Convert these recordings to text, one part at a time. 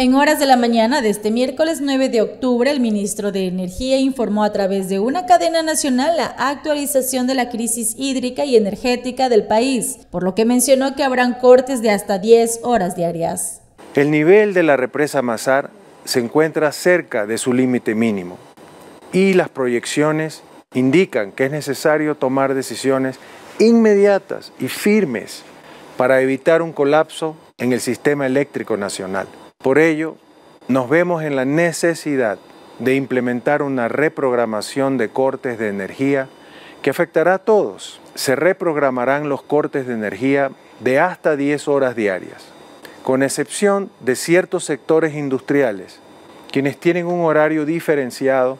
En horas de la mañana de este miércoles 9 de octubre, el ministro de Energía informó a través de una cadena nacional la actualización de la crisis hídrica y energética del país, por lo que mencionó que habrán cortes de hasta 10 horas diarias. El nivel de la represa Mazar se encuentra cerca de su límite mínimo y las proyecciones indican que es necesario tomar decisiones inmediatas y firmes para evitar un colapso en el sistema eléctrico nacional. Por ello, nos vemos en la necesidad de implementar una reprogramación de cortes de energía que afectará a todos. Se reprogramarán los cortes de energía de hasta 10 horas diarias, con excepción de ciertos sectores industriales, quienes tienen un horario diferenciado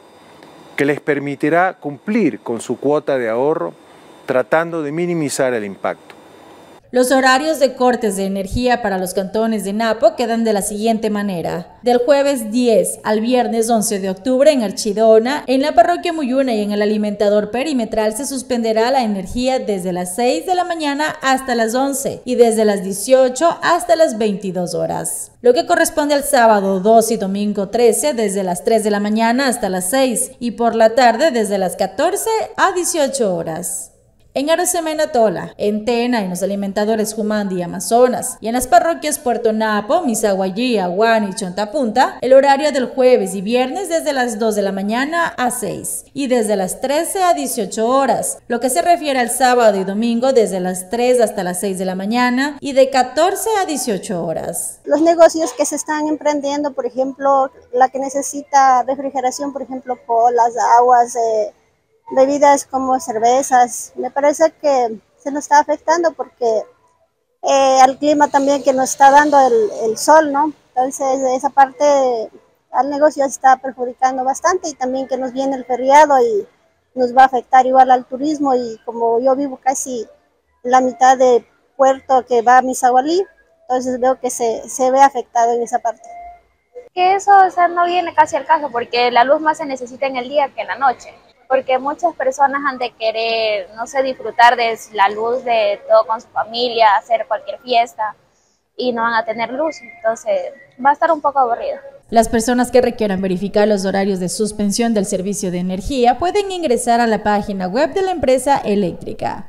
que les permitirá cumplir con su cuota de ahorro tratando de minimizar el impacto. Los horarios de cortes de energía para los cantones de Napo quedan de la siguiente manera. Del jueves 10 al viernes 11 de octubre en Archidona, en la parroquia Muyuna y en el alimentador perimetral se suspenderá la energía desde las 6 de la mañana hasta las 11 y desde las 18 hasta las 22 horas. Lo que corresponde al sábado 2 y domingo 13 desde las 3 de la mañana hasta las 6 y por la tarde desde las 14 a 18 horas. En Arosemena Tola, en Tena, en los alimentadores Jumandi y Amazonas, y en las parroquias Puerto Napo, Misaguayí, Aguán y Chontapunta, el horario del jueves y viernes desde las 2 de la mañana a 6 y desde las 13 a 18 horas, lo que se refiere al sábado y domingo desde las 3 hasta las 6 de la mañana y de 14 a 18 horas. Los negocios que se están emprendiendo, por ejemplo, la que necesita refrigeración, por ejemplo, colas, aguas, eh, bebidas como cervezas. Me parece que se nos está afectando porque eh, al clima también que nos está dando el, sol, ¿no? Entonces esa parte al negocio se está perjudicando bastante y también que nos viene el feriado y nos va a afectar igual al turismo y como yo vivo casi la mitad de puerto que va a Misagualí, entonces veo que se, se ve afectado en esa parte. Que eso o no viene casi al caso porque la luz más se necesita en el día que en la noche porque muchas personas han de querer, no sé, disfrutar de la luz de todo con su familia, hacer cualquier fiesta y no van a tener luz, entonces va a estar un poco aburrido. Las personas que requieran verificar los horarios de suspensión del servicio de energía pueden ingresar a la página web de la empresa eléctrica.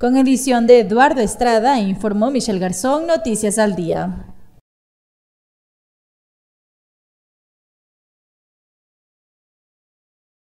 Con edición de Eduardo Estrada, informó Michelle Garzón, Noticias al Día.